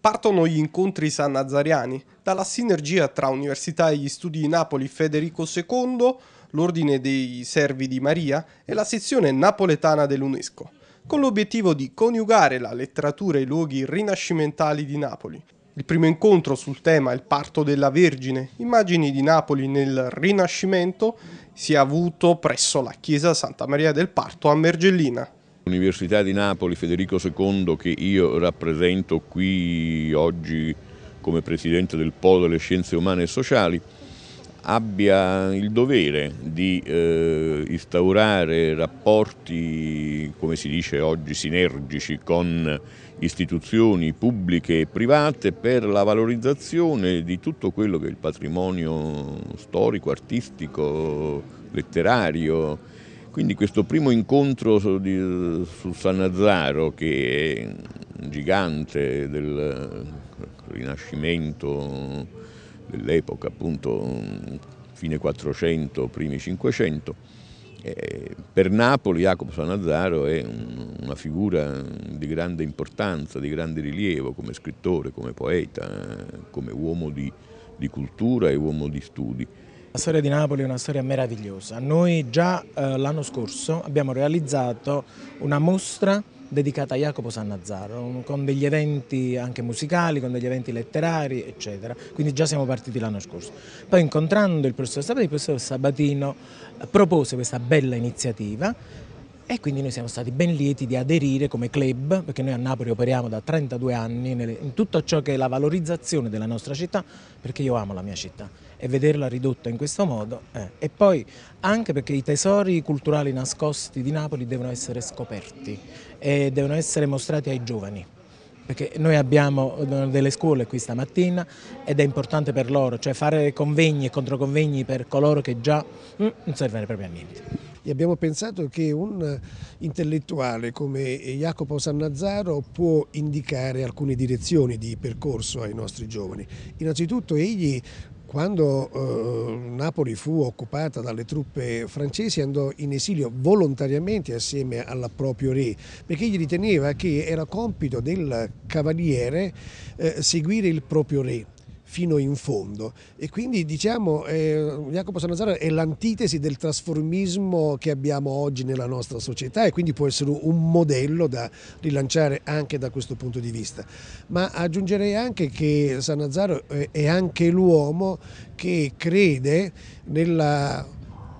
Partono gli incontri sannazariani dalla sinergia tra Università e gli Studi di Napoli Federico II, l'Ordine dei Servi di Maria e la sezione napoletana dell'UNESCO, con l'obiettivo di coniugare la letteratura e i luoghi rinascimentali di Napoli. Il primo incontro sul tema Il parto della Vergine, immagini di Napoli nel Rinascimento, si è avuto presso la chiesa Santa Maria del Parto a Mergellina. L'Università di Napoli Federico II che io rappresento qui oggi come Presidente del Polo delle Scienze Umane e Sociali abbia il dovere di eh, instaurare rapporti, come si dice oggi, sinergici con istituzioni pubbliche e private per la valorizzazione di tutto quello che è il patrimonio storico, artistico, letterario, quindi questo primo incontro di, su Sannazaro, che è un gigante del Rinascimento dell'epoca, appunto fine 400, primi 500, eh, per Napoli Jacopo Sannazaro è un, una figura di grande importanza, di grande rilievo come scrittore, come poeta, come uomo di, di cultura e uomo di studi. La storia di Napoli è una storia meravigliosa. Noi già eh, l'anno scorso abbiamo realizzato una mostra dedicata a Jacopo Sannazzaro, con degli eventi anche musicali, con degli eventi letterari, eccetera. Quindi già siamo partiti l'anno scorso. Poi incontrando il professor Sabatino, il professor Sabatino propose questa bella iniziativa e quindi noi siamo stati ben lieti di aderire come club, perché noi a Napoli operiamo da 32 anni in tutto ciò che è la valorizzazione della nostra città, perché io amo la mia città e vederla ridotta in questo modo. Eh. E poi anche perché i tesori culturali nascosti di Napoli devono essere scoperti e devono essere mostrati ai giovani perché noi abbiamo delle scuole qui stamattina ed è importante per loro, cioè fare convegni e controconvegni per coloro che già mm, non servono proprio a niente e abbiamo pensato che un intellettuale come Jacopo Sannazzaro può indicare alcune direzioni di percorso ai nostri giovani. Innanzitutto egli quando eh, Napoli fu occupata dalle truppe francesi andò in esilio volontariamente assieme al proprio re perché egli riteneva che era compito del cavaliere eh, seguire il proprio re fino in fondo. E quindi diciamo eh, Jacopo Sanazzaro è l'antitesi del trasformismo che abbiamo oggi nella nostra società e quindi può essere un modello da rilanciare anche da questo punto di vista. Ma aggiungerei anche che Sanazzaro è anche l'uomo che crede nella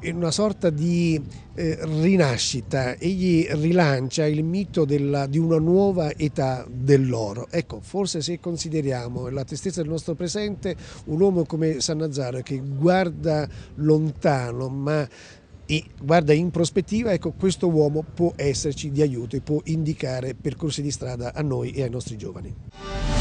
in una sorta di eh, rinascita, egli rilancia il mito della, di una nuova età dell'oro. Ecco, forse se consideriamo la tristezza del nostro presente, un uomo come San Nazaro che guarda lontano ma guarda in prospettiva, ecco questo uomo può esserci di aiuto e può indicare percorsi di strada a noi e ai nostri giovani.